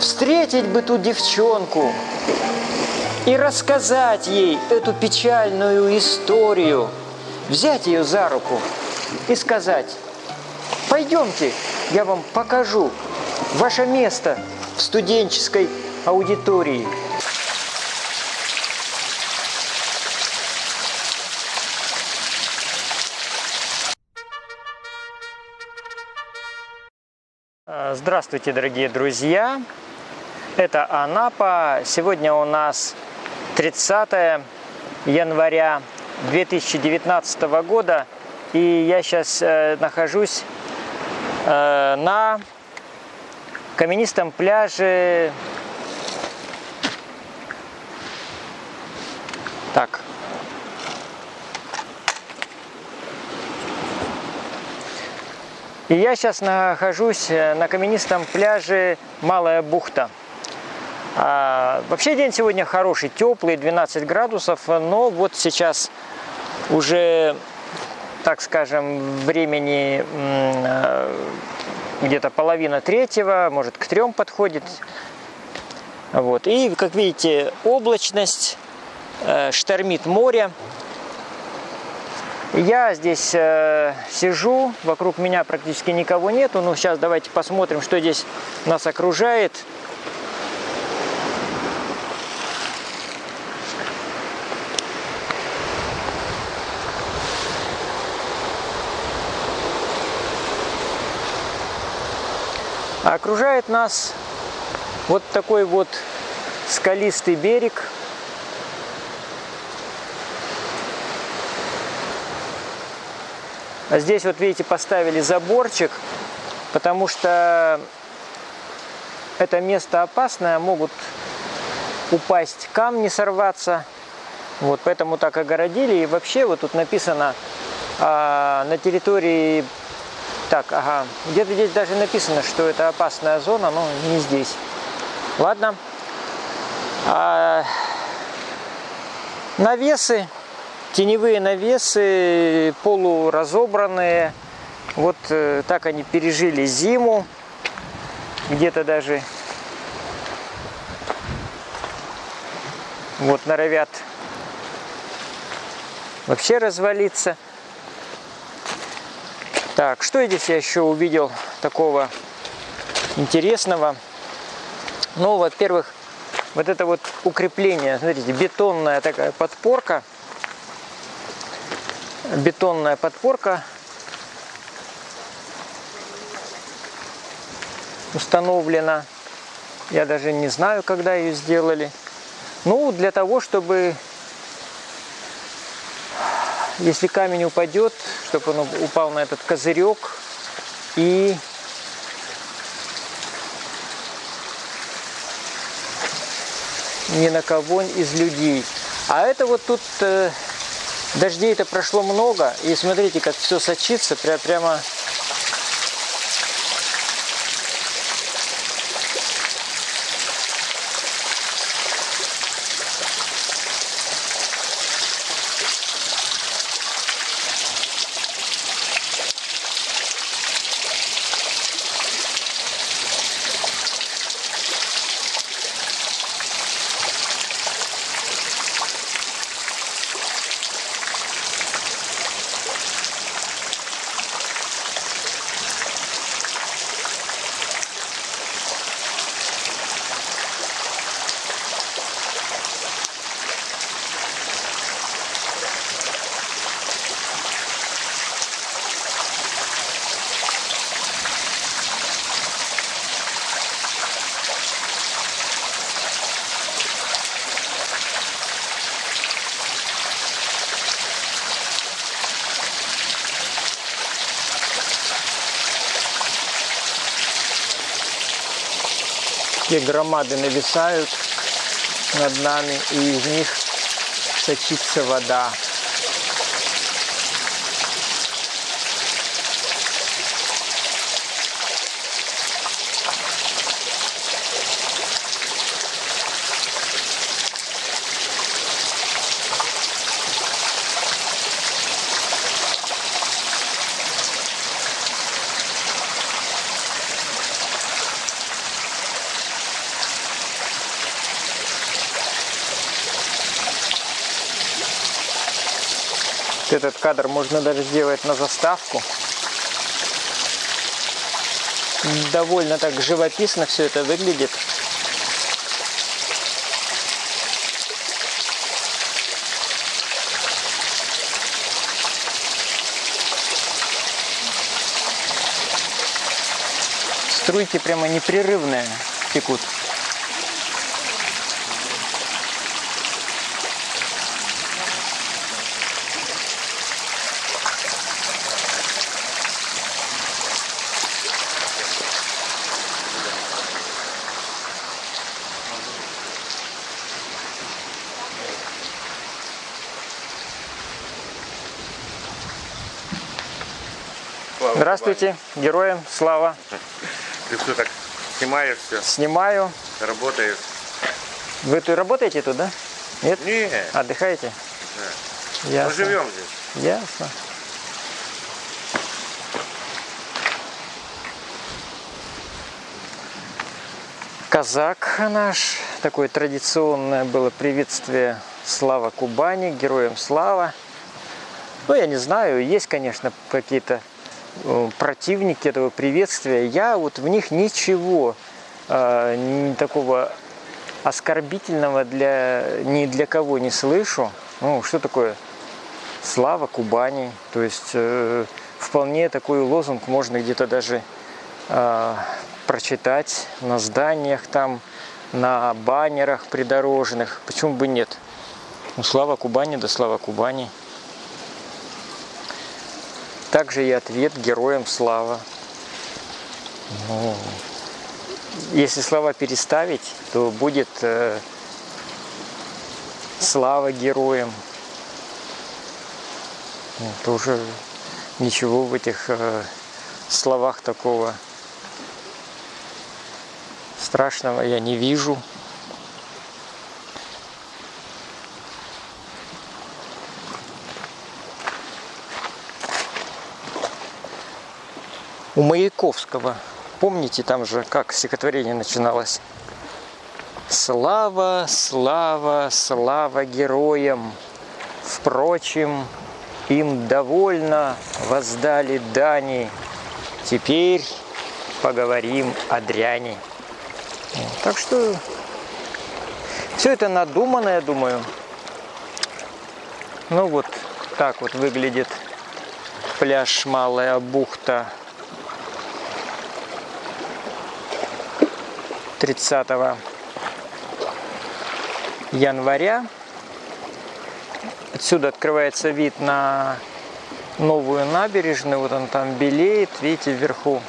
Встретить бы ту девчонку и рассказать ей эту печальную историю, взять ее за руку и сказать, пойдемте, я вам покажу ваше место в студенческой аудитории. Здравствуйте, дорогие друзья! Это Анапа. Сегодня у нас 30 января 2019 года. И я сейчас э, нахожусь э, на каменистом пляже. Так. И я сейчас нахожусь э, на каменистом пляже Малая бухта. А, вообще день сегодня хороший, теплый, 12 градусов, но вот сейчас уже, так скажем, времени где-то половина третьего, может к трем подходит. Вот. И, как видите, облачность, э, штормит море. Я здесь э, сижу, вокруг меня практически никого нету. Ну, сейчас давайте посмотрим, что здесь нас окружает. Окружает нас вот такой вот скалистый берег. А здесь вот видите поставили заборчик, потому что это место опасное, могут упасть камни, сорваться. Вот поэтому так огородили. И вообще вот тут написано а, на территории так, ага. Где-то здесь даже написано, что это опасная зона, но не здесь. Ладно. А, навесы, теневые навесы, полуразобранные. Вот э, так они пережили зиму. Где-то даже вот норовят вообще развалиться. Так, что здесь я еще увидел такого интересного? Ну, во-первых, вот это вот укрепление, смотрите, бетонная такая подпорка. Бетонная подпорка установлена. Я даже не знаю, когда ее сделали. Ну, для того, чтобы если камень упадет, чтобы он упал на этот козырек и ни на кого из людей. А это вот тут э, дождей это прошло много, и смотрите, как все сочится, пря прямо такие громады нависают над нами, и из них сочится вода. Этот кадр можно даже сделать на заставку. Довольно так живописно все это выглядит. Струйки прямо непрерывные текут. Слава Здравствуйте, героям слава. Ты что так снимаешь все, Снимаю. работаешь? Вы тут работаете тут, да? Нет? Не, Отдыхаете? мы Ясно. живем здесь. Ясно. Казак наш. Такое традиционное было приветствие Слава Кубани, героям слава. Ну, я не знаю, есть, конечно, какие-то противники этого приветствия. Я вот в них ничего э, такого оскорбительного для ни для кого не слышу. Ну, что такое слава Кубани? То есть э, вполне такой лозунг можно где-то даже э, прочитать на зданиях там, на баннерах придорожных. Почему бы нет? Ну, слава Кубани, да слава Кубани. Также и ответ героям слава. Ну, если слова переставить, то будет э, слава героям. Ну, тоже ничего в этих э, словах такого страшного я не вижу. У Маяковского, помните, там же как стихотворение начиналось? Слава, слава, слава героям, Впрочем, им довольно воздали дани. Теперь поговорим о дряни. Так что все это надумано, я думаю. Ну вот так вот выглядит пляж Малая бухта 30 января. Отсюда открывается вид на новую набережную. Вот он там белеет, видите, вверху.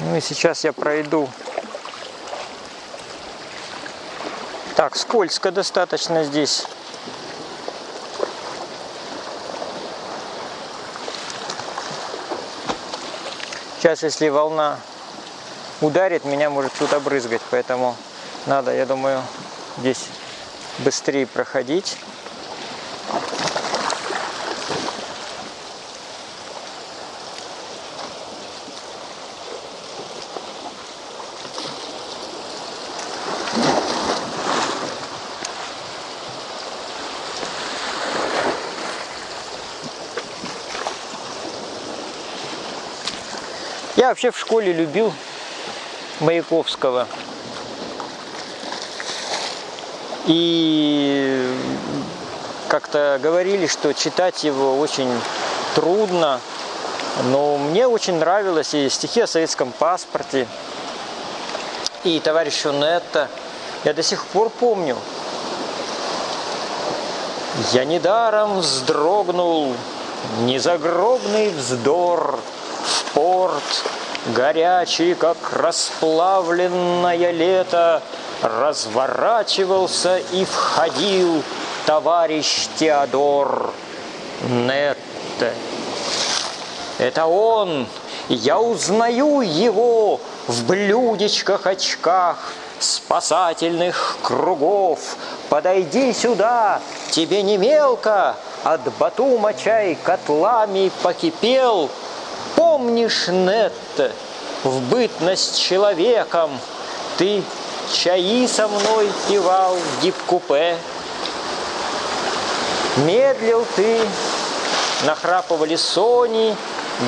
Ну и сейчас я пройду. Так, скользко достаточно здесь. Сейчас, если волна ударит, меня может тут обрызгать, поэтому надо, я думаю, здесь быстрее проходить. Вообще в школе любил Маяковского. И как-то говорили, что читать его очень трудно. Но мне очень нравилось и стихи о советском паспорте, и товарищу Нетта. Я до сих пор помню. Я недаром вздрогнул, незагробный вздор в порт, горячий, как расплавленное лето, разворачивался и входил товарищ Теодор Нетте. Это он, я узнаю его в блюдечках очках спасательных кругов. Подойди сюда, тебе не мелко, от Батума чай котлами покипел. Помнишь, Нетта, в бытность человеком Ты чаи со мной пивал в дип-купе. Медлил ты, нахрапывали сони,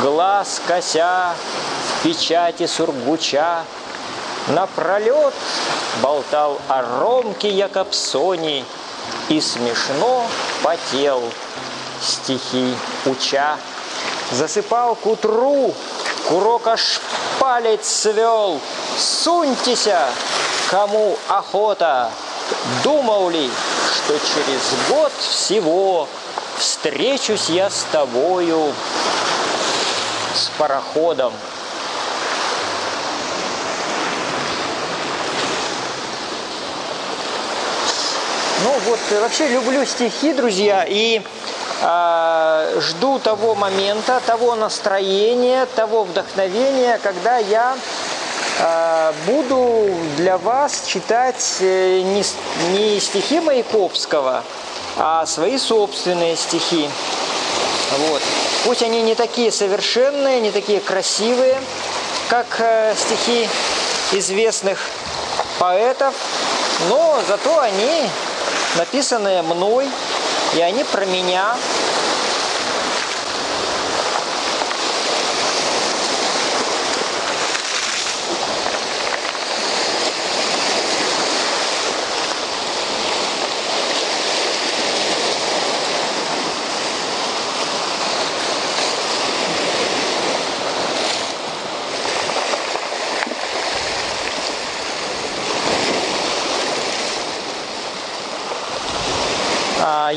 Глаз кося в печати сургуча. Напролет болтал о Ромке Якобсоне И смешно потел, стихи уча. Засыпал к утру, курок аж палец свел. Суньтеся, кому охота. Думал ли, что через год всего Встречусь я с тобою с пароходом. Ну вот, вообще люблю стихи, друзья, и жду того момента, того настроения, того вдохновения, когда я э, буду для вас читать э, не, не стихи Маяковского, а свои собственные стихи. Вот. Пусть они не такие совершенные, не такие красивые, как э, стихи известных поэтов, но зато они написанные мной, и они про меня.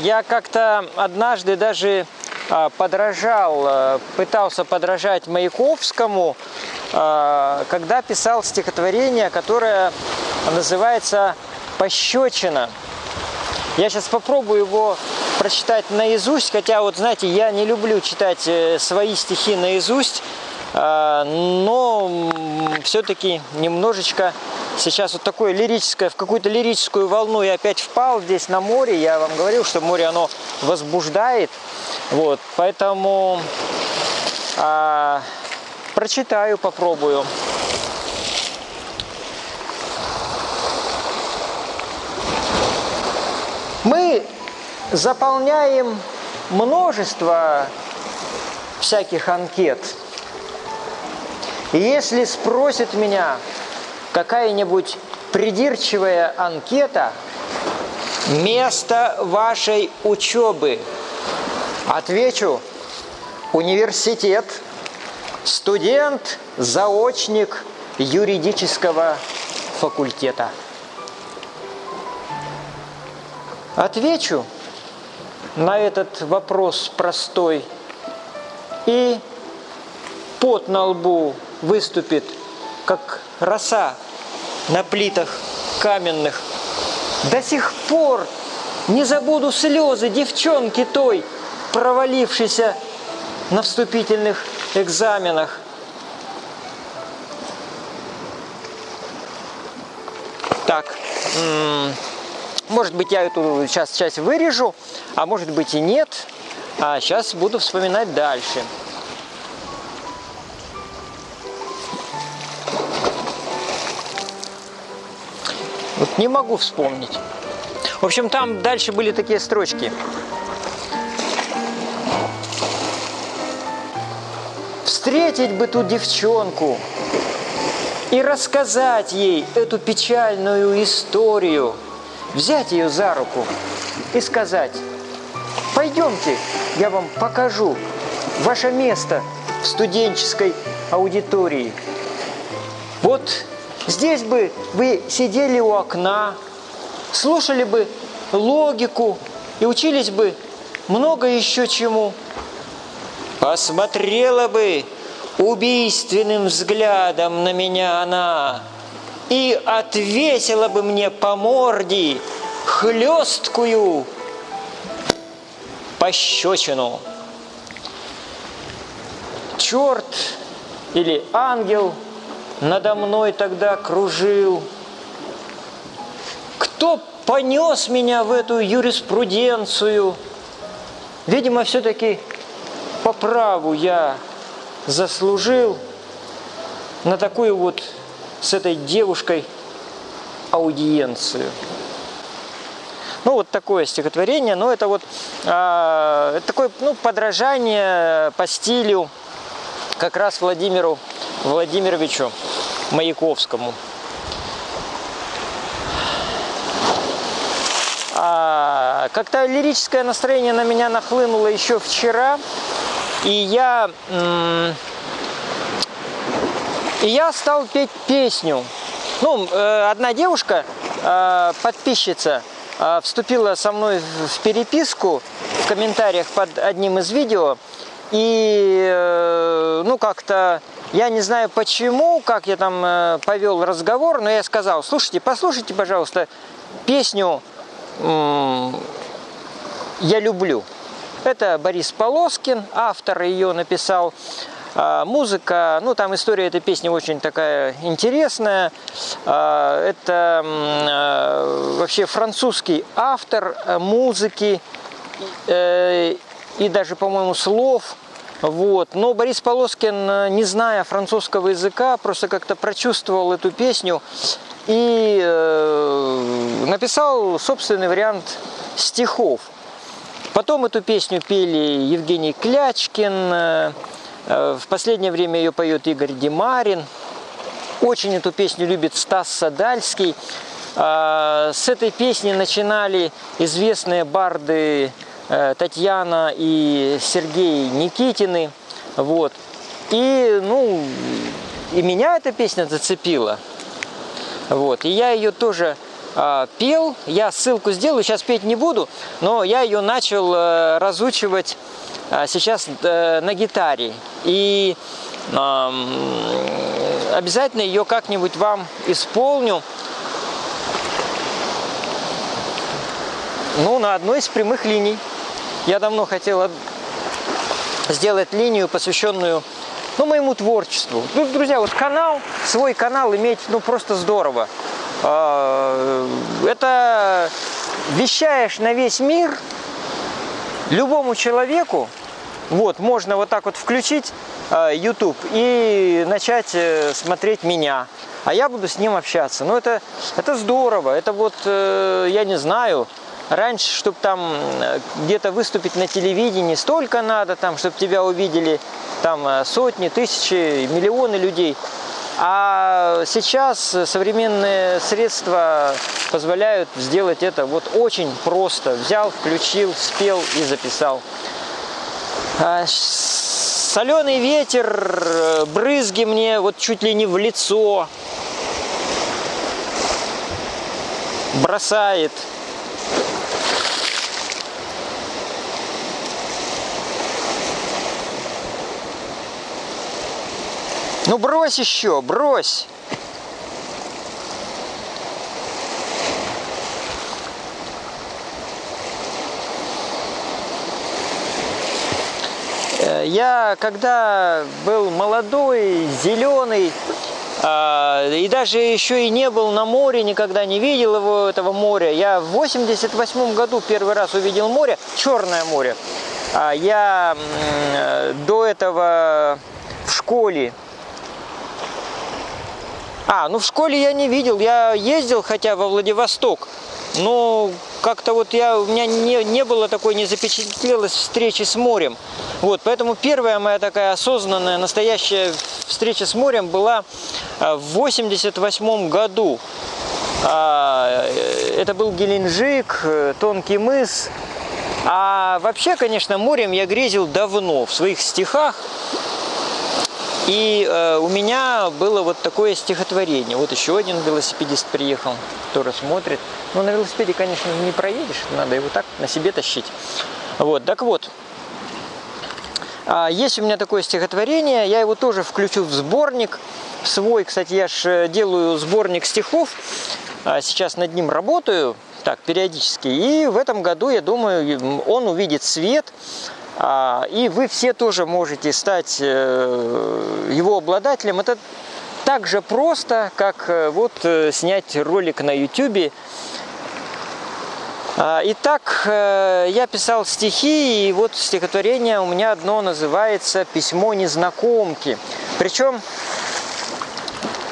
Я как-то однажды даже а, подражал, а, пытался подражать Маяковскому, а, когда писал стихотворение, которое называется «Пощечина». Я сейчас попробую его прочитать наизусть, хотя вот знаете, я не люблю читать э, свои стихи наизусть, но все-таки немножечко сейчас вот такое лирическое, в какую-то лирическую волну я опять впал здесь на море. Я вам говорил, что море оно возбуждает. Вот, поэтому а, прочитаю, попробую. Мы заполняем множество всяких анкет. И если спросит меня какая-нибудь придирчивая анкета место вашей учебы, отвечу университет, студент, заочник юридического факультета. Отвечу на этот вопрос простой и пот на лбу выступит, как роса на плитах каменных. До сих пор не забуду слезы девчонки той, провалившейся на вступительных экзаменах. Так, может быть, я эту сейчас часть вырежу, а может быть и нет. А сейчас буду вспоминать дальше. Не могу вспомнить. В общем, там дальше были такие строчки. Встретить бы ту девчонку и рассказать ей эту печальную историю, взять ее за руку и сказать, пойдемте, я вам покажу ваше место в студенческой аудитории. Вот Здесь бы вы сидели у окна, слушали бы логику и учились бы много еще чему. Посмотрела бы убийственным взглядом на меня она и отвесила бы мне по морде хлесткую пощечину. Черт или ангел – надо мной тогда кружил? Кто понес меня в эту юриспруденцию? Видимо, все-таки по праву я заслужил на такую вот с этой девушкой аудиенцию. Ну, вот такое стихотворение, но это вот э, такое ну, подражание по стилю как раз Владимиру Владимировичу Маяковскому. А, как-то лирическое настроение на меня нахлынуло еще вчера, и я, и я стал петь песню. Ну, э, одна девушка, э, подписчица, э, вступила со мной в переписку в комментариях под одним из видео, и, ну, как-то я не знаю почему, как я там повел разговор, но я сказал, слушайте, послушайте, пожалуйста, песню я люблю. Это Борис Полоскин, автор ее написал. А, музыка, ну там история этой песни очень такая интересная. А, это а, вообще французский автор музыки э, и даже, по-моему, слов. Вот. Но Борис Полоскин, не зная французского языка, просто как-то прочувствовал эту песню и э, написал собственный вариант стихов. Потом эту песню пели Евгений Клячкин, э, в последнее время ее поет Игорь Демарин. Очень эту песню любит Стас Садальский. Э, с этой песни начинали известные барды э, Татьяна и Сергей Никитины. Вот. И, ну, и меня эта песня зацепила. Вот. И я ее тоже э, пел. Я ссылку сделаю, сейчас петь не буду, но я ее начал э, разучивать э, сейчас э, на гитаре. И э, обязательно ее как-нибудь вам исполню. Ну, на одной из прямых линий. Я давно хотел сделать линию, посвященную ну, моему творчеству. Ну, друзья, вот канал, свой канал иметь, ну, просто здорово. А, это вещаешь на весь мир любому человеку, вот, можно вот так вот включить а, YouTube и начать э, смотреть меня. А я буду с ним общаться. Ну, это, это здорово. Это вот, э, я не знаю, Раньше, чтобы там э, где-то выступить на телевидении, столько надо, там, чтобы тебя увидели там э, сотни, тысячи, миллионы людей. А сейчас современные средства позволяют сделать это вот очень просто. Взял, включил, спел и записал. А, соленый ветер, э, брызги мне вот чуть ли не в лицо бросает. Ну брось еще, брось. Э, я когда был молодой, зеленый, а, и даже еще и не был на море, никогда не видел его, этого моря. Я в 88 году первый раз увидел море, Черное море. А я э, до этого в школе а, ну в школе я не видел, я ездил хотя во Владивосток, но как-то вот я, у меня не, не было такой, не запечатлелось встречи с морем. Вот, поэтому первая моя такая осознанная, настоящая встреча с морем была а, в 88 году. А, это был Геленджик, э, Тонкий мыс. А вообще, конечно, морем я грезил давно в своих стихах. И э, у меня было вот такое стихотворение. Вот еще один велосипедист приехал, который смотрит. Ну, на велосипеде, конечно, не проедешь, надо его так на себе тащить. Вот, так вот. А, есть у меня такое стихотворение, я его тоже включу в сборник свой. Кстати, я же делаю сборник стихов, а сейчас над ним работаю, так, периодически. И в этом году, я думаю, он увидит свет. А, и вы все тоже можете стать э, его обладателем. Это так же просто, как э, вот э, снять ролик на YouTube А, Итак, я писал стихи, и вот стихотворение у меня одно называется «Письмо незнакомки». Причем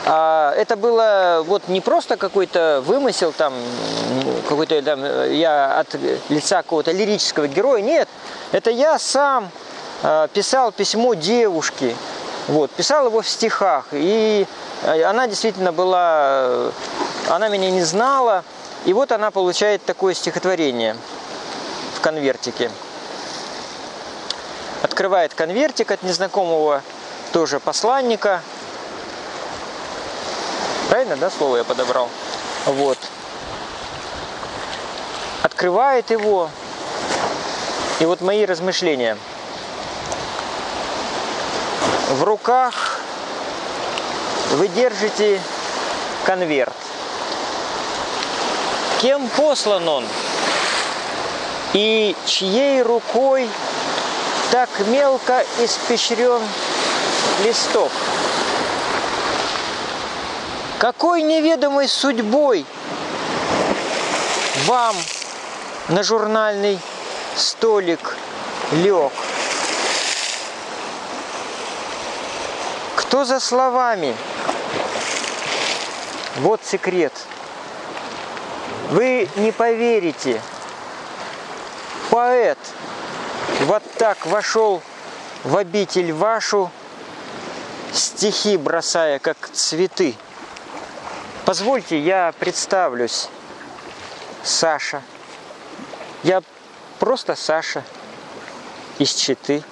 а, это было вот не просто какой-то вымысел, там, какой-то там, э, я от лица какого-то лирического героя. Нет, это я сам а, писал письмо девушке. Вот, писал его в стихах. И э, она действительно была, э, она меня не знала. И вот она получает такое стихотворение в конвертике. Открывает конвертик от незнакомого тоже посланника. Правильно, да, слово я подобрал? Вот. Открывает его. И вот мои размышления. В руках вы держите конверт. Кем послан он? И чьей рукой так мелко испещрен листок? Какой неведомой судьбой вам на журнальный столик лег? Кто за словами? Вот секрет. Вы не поверите. Поэт вот так вошел в обитель вашу, стихи бросая, как цветы. Позвольте, я представлюсь. Саша. Я просто Саша из Читы.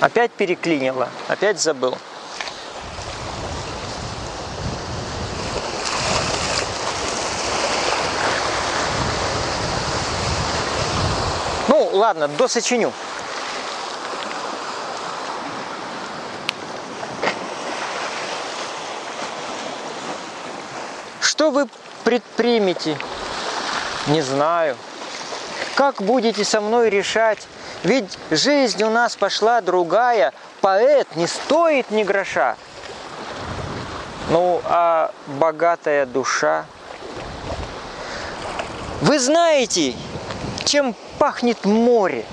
Опять переклинило, опять забыл. Ну, ладно, досочиню. Что вы предпримете? Не знаю. Как будете со мной решать? Ведь жизнь у нас пошла другая. Поэт не стоит ни гроша. Ну, а богатая душа? Вы знаете, чем пахнет море,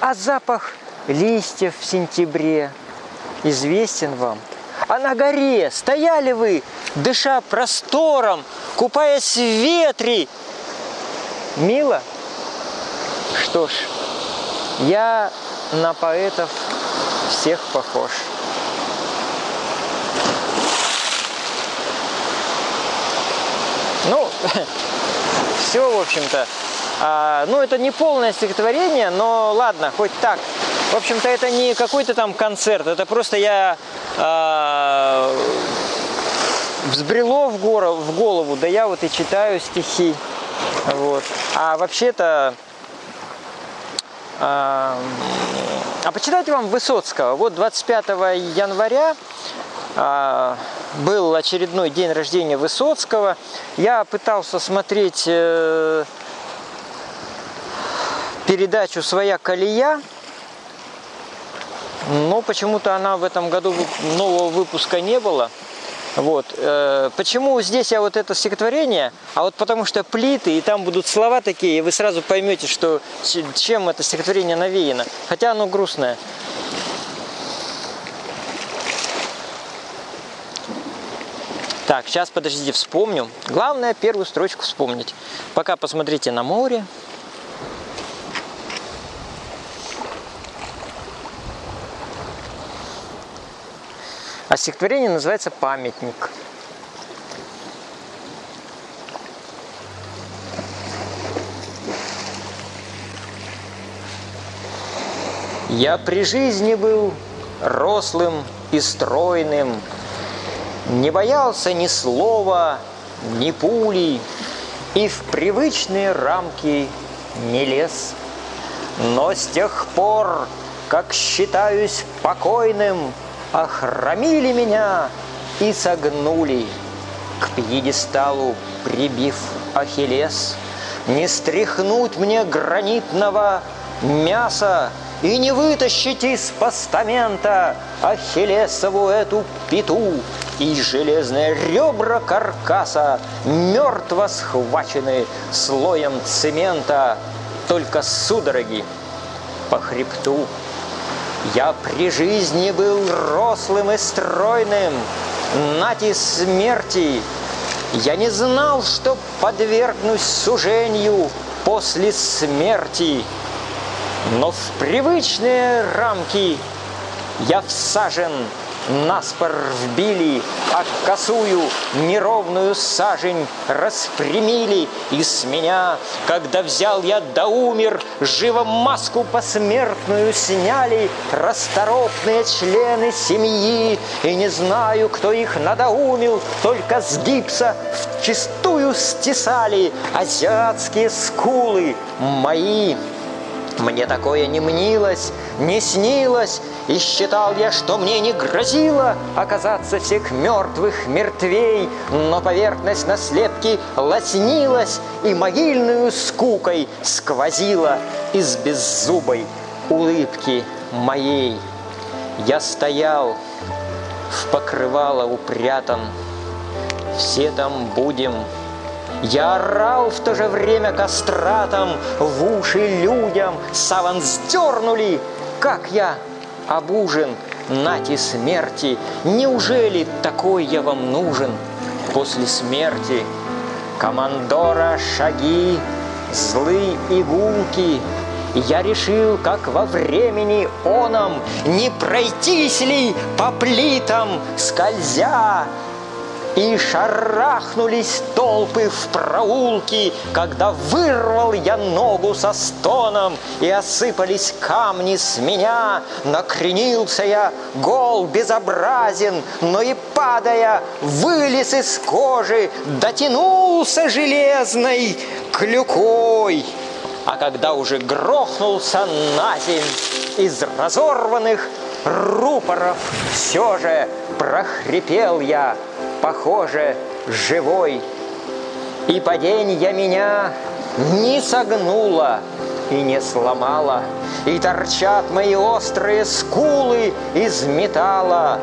а запах листьев в сентябре известен вам. А на горе стояли вы, дыша простором, купаясь в ветре. Мило? Что ж, я на поэтов всех похож. Ну, все, в общем-то. А, ну, это не полное стихотворение, но ладно, хоть так. В общем-то, это не какой-то там концерт, это просто я а, взбрело в, гору, в голову, да я вот и читаю стихи. Вот. А вообще-то а, а почитайте вам Высоцкого. Вот 25 января а, был очередной день рождения Высоцкого. Я пытался смотреть э, передачу «Своя колея», но почему-то она в этом году нового выпуска не было. Вот. э, Почему здесь я вот это стихотворение? А вот потому что плиты, и там будут слова такие, и вы сразу поймете, что чем это стихотворение навеяно. Хотя оно грустное. Так, сейчас подождите, вспомню. Главное первую строчку вспомнить. Пока посмотрите на море. А стихотворение называется «Памятник». Я при жизни был рослым и стройным, Не боялся ни слова, ни пули, И в привычные рамки не лез. Но с тех пор, как считаюсь покойным, Охромили меня и согнули, К пьедесталу прибив Ахиллес. Не стряхнуть мне гранитного мяса И не вытащить из постамента Ахиллесову эту пету И железные ребра каркаса Мертво схвачены слоем цемента Только судороги по хребту я при жизни был рослым и стройным, нати смерти. Я не знал, что подвергнусь сужению после смерти. Но в привычные рамки я всажен наспор вбили, а косую неровную сажень распрямили. И с меня, когда взял я да умер, живо маску посмертную сняли расторопные члены семьи. И не знаю, кто их надоумил, только с гипса в чистую стесали азиатские скулы мои. Мне такое не мнилось, не снилось, И считал я, что мне не грозило Оказаться всех мертвых мертвей, Но поверхность на слепке лоснилась И могильную скукой сквозила Из беззубой улыбки моей. Я стоял, в покрывало упрятан, Все там будем я орал в то же время кастратом В уши людям саван сдернули. Как я обужен нати смерти. Неужели такой я вам нужен? После смерти? Командора шаги, злые игулки. Я решил, как во времени оном, Не пройтись ли по плитам, скользя и шарахнулись толпы в проулки, Когда вырвал я ногу со стоном, И осыпались камни с меня. Накренился я, гол безобразен, Но и падая, вылез из кожи, Дотянулся железной клюкой. А когда уже грохнулся на земь из разорванных рупоров, все же прохрипел я, похоже, живой. И паденье меня не согнуло и не сломало, И торчат мои острые скулы из металла.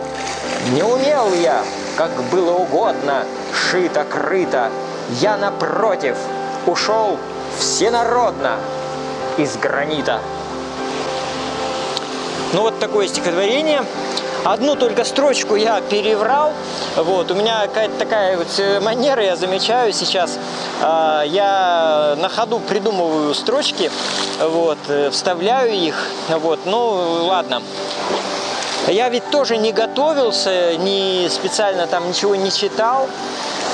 Не умел я, как было угодно, шито-крыто, Я, напротив, ушел всенародно из гранита. Ну вот такое стихотворение. Одну только строчку я переврал. Вот, у меня какая-то такая вот э, манера, я замечаю сейчас. А, я на ходу придумываю строчки, вот, э, вставляю их. Вот, ну, ладно. Я ведь тоже не готовился, не специально там ничего не читал.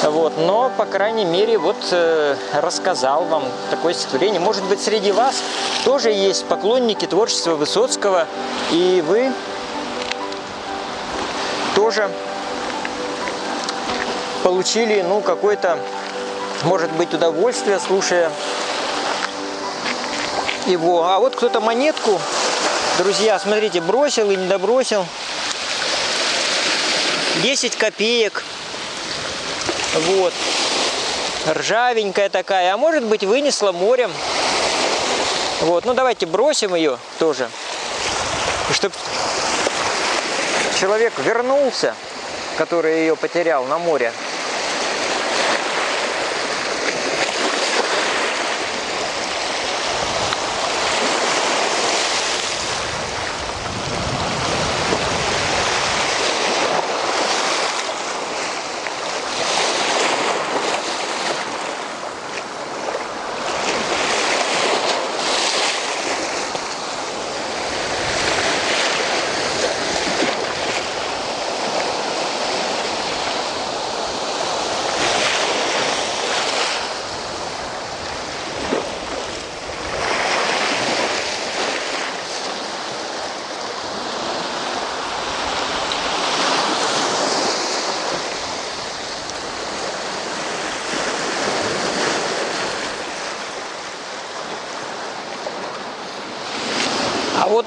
Вот, но, по крайней мере, вот э, рассказал вам такое стихотворение. Может быть, среди вас тоже есть поклонники творчества Высоцкого, и вы тоже получили, ну, какое-то, может быть, удовольствие, слушая его. А вот кто-то монетку, друзья, смотрите, бросил и не добросил. 10 копеек. Вот. Ржавенькая такая. А может быть, вынесла морем. Вот. Ну, давайте бросим ее тоже. Чтобы человек вернулся, который ее потерял на море.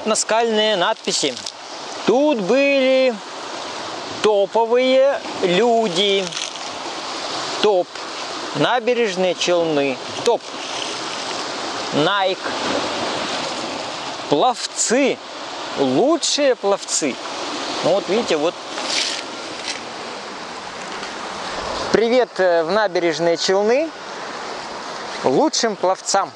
Наскальные надписи. Тут были топовые люди. Топ. Набережные Челны. Топ. Nike. Пловцы. Лучшие пловцы. Ну вот видите, вот Привет э, в набережные Челны лучшим пловцам.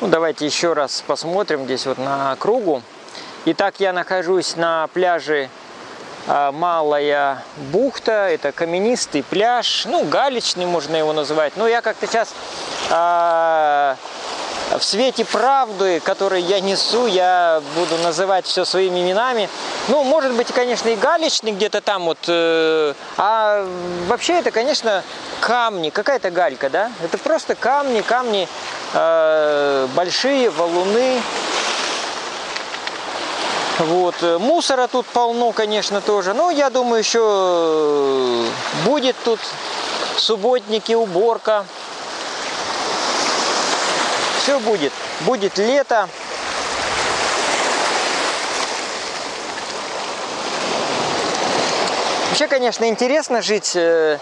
Ну, давайте еще раз посмотрим здесь вот на кругу. Итак, я нахожусь на пляже а, Малая бухта. Это каменистый пляж, ну, галечный можно его называть. Но я как-то сейчас а, в свете правды, который я несу, я буду называть все своими именами. Ну, может быть, конечно, и галечный где-то там вот. Э, а вообще это, конечно, камни. Какая-то галька, да? Это просто камни, камни э, большие, валуны. Вот. Мусора тут полно, конечно, тоже. Но я думаю, еще будет тут субботники, уборка. Все будет. Будет лето. Вообще, конечно, интересно жить э,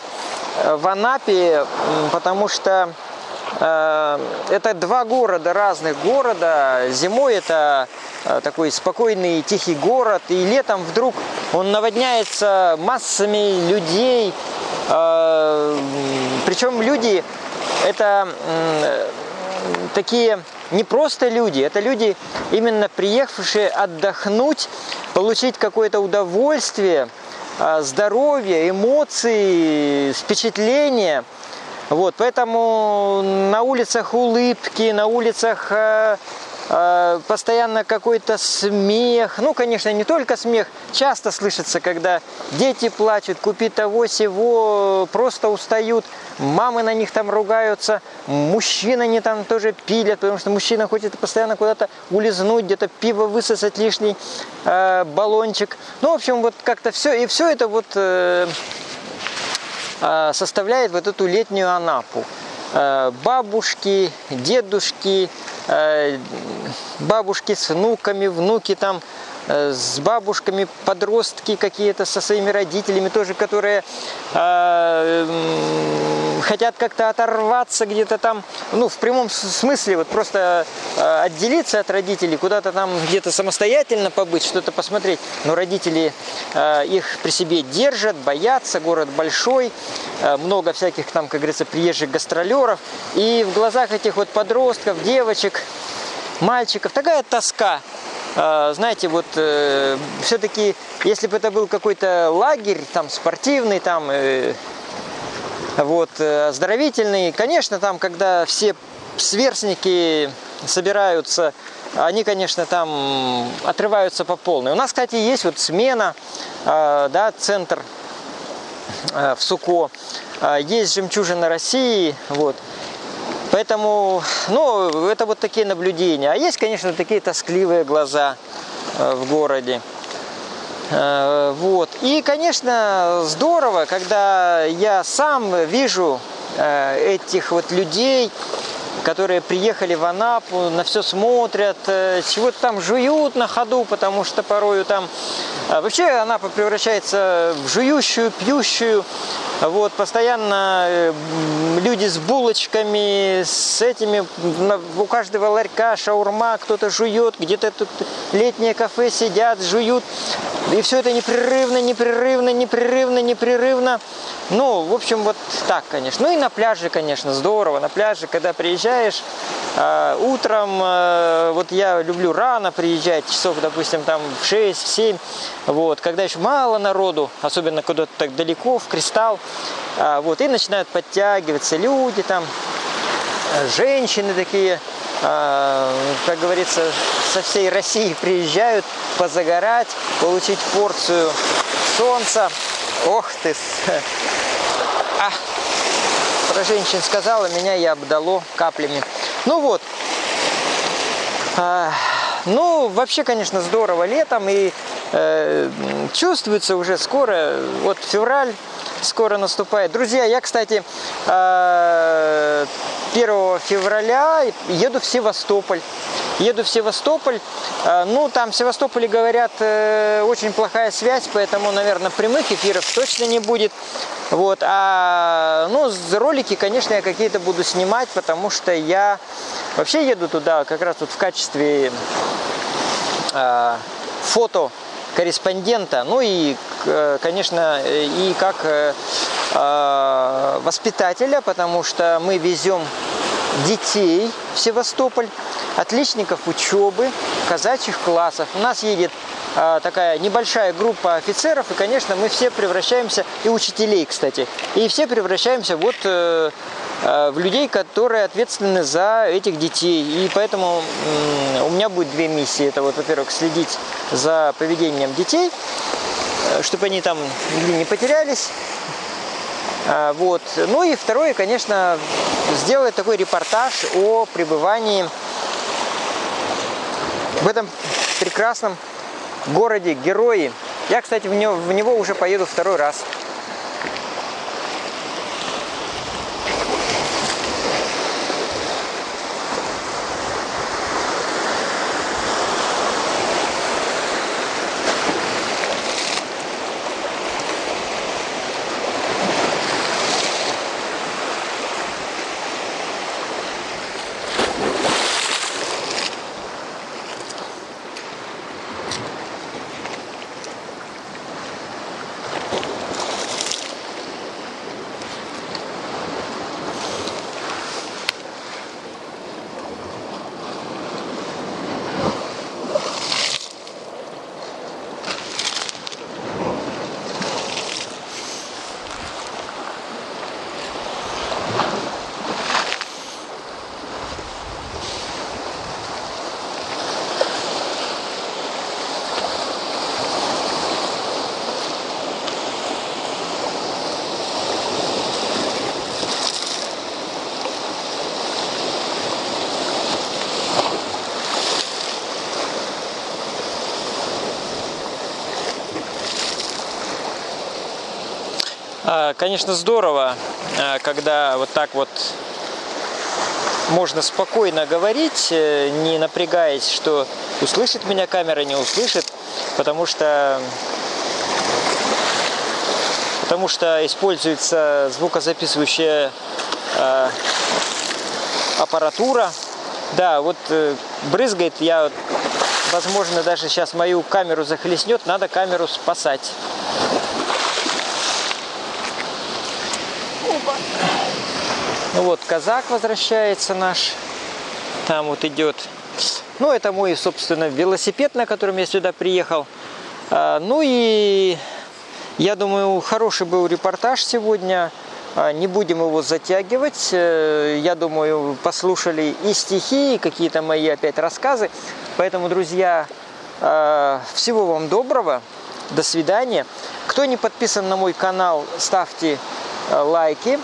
в Анапе, потому что э, это два города, разных города. Зимой это э, такой спокойный, тихий город, и летом вдруг он наводняется массами людей. Причем люди это такие не просто люди, это люди, именно приехавшие отдохнуть, получить какое-то удовольствие, здоровье, эмоции, впечатления. Вот, поэтому на улицах улыбки, на улицах э, э, постоянно какой-то смех. Ну, конечно, не только смех. Часто слышится, когда дети плачут, купи того сего, просто устают. Мамы на них там ругаются, мужчины они там тоже пилят, потому что мужчина хочет постоянно куда-то улизнуть, где-то пиво высосать лишний э, баллончик. Ну, в общем, вот как-то все. И все это вот э, составляет вот эту летнюю Анапу. Э, бабушки, дедушки, э, бабушки с внуками, внуки там Э, с бабушками, подростки какие-то со своими родителями тоже, которые э, хотят как-то оторваться где-то там, ну, в прямом смысле, вот просто э, отделиться от родителей, куда-то там где-то самостоятельно побыть, что-то посмотреть. Но родители э, их при себе держат, боятся, город большой, э, много всяких там, как говорится, приезжих гастролеров. И в глазах этих вот подростков, девочек, мальчиков такая тоска знаете, вот э, все-таки, если бы это был какой-то лагерь, там, спортивный, там, э, вот, э, оздоровительный, конечно, там, когда все сверстники собираются, они, конечно, там отрываются по полной. У нас, кстати, есть вот смена, э, да, центр э, в Суко, есть жемчужина России, вот, Поэтому, ну, это вот такие наблюдения. А есть, конечно, такие тоскливые глаза в городе. Э, вот. И, конечно, здорово, когда я сам вижу э, этих вот людей, которые приехали в Анапу, на все смотрят, чего-то там жуют на ходу, потому что порою там... Вообще Анапа превращается в жующую, пьющую, вот, постоянно э, люди с булочками, с этими, у каждого ларька шаурма, кто-то жует, где-то тут летнее кафе сидят, жуют. И все это непрерывно, непрерывно, непрерывно, непрерывно. Ну, в общем, вот так, конечно. Ну и на пляже, конечно, здорово. На пляже, когда приезжаешь э, утром, э, вот я люблю рано приезжать, часов, допустим, там в 6-7, вот, когда еще мало народу, особенно куда-то так далеко, в Кристалл, э, вот, и начинают подтягиваться люди там, женщины такие, э, как говорится, со всей России приезжают позагорать, получить порцию солнца. Ох ты! А, про женщин сказала, меня и обдало каплями. Ну вот. А, ну, вообще, конечно, здорово летом и э, чувствуется уже скоро, вот февраль скоро наступает. Друзья, я, кстати, э, 1 февраля еду в Севастополь. Еду в Севастополь. Э, Ну, там в Севастополе, говорят, э, очень плохая связь, поэтому, наверное, прямых эфиров точно не будет. Вот. А, ну, ролики, конечно, я какие-то буду снимать, потому что я вообще еду туда как раз вот в качестве э, фото корреспондента, ну и, к- конечно, э, и как э, э, воспитателя, потому что мы везем детей в Севастополь, отличников учебы, казачьих классов. У нас едет э, такая небольшая группа офицеров, и, конечно, мы все превращаемся, и учителей, кстати, и все превращаемся вот э, э, в людей, которые ответственны за этих детей. И поэтому у меня будет две миссии. Это вот, во-первых, следить за поведением детей, э, чтобы они там не потерялись. А, Вот. Ну и второе, конечно, сделать такой репортаж о пребывании в этом прекрасном городе Герои. Я, кстати, в него, в него уже поеду второй раз. Конечно, здорово, а, когда вот так вот можно спокойно говорить, э, не напрягаясь, что услышит меня камера, не услышит, потому что потому что используется звукозаписывающая э, аппаратура. Да, вот э, брызгает, я, возможно, даже сейчас мою камеру захлестнет, надо камеру спасать. Ну вот, казак возвращается наш. Там вот идет. Ну, это мой, собственно, велосипед, на котором я сюда приехал. А, Ну и я думаю, хороший был репортаж сегодня. А, Не будем его затягивать. Э, Я думаю, послушали и стихи, и какие-то мои опять рассказы. Поэтому, друзья, э, всего вам доброго. До свидания. Кто не подписан на мой канал, ставьте э, лайки.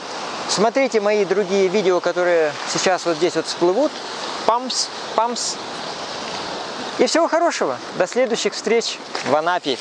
Смотрите мои другие видео, которые сейчас вот здесь вот всплывут. Памс, памс. И всего хорошего. До следующих встреч в Анапе.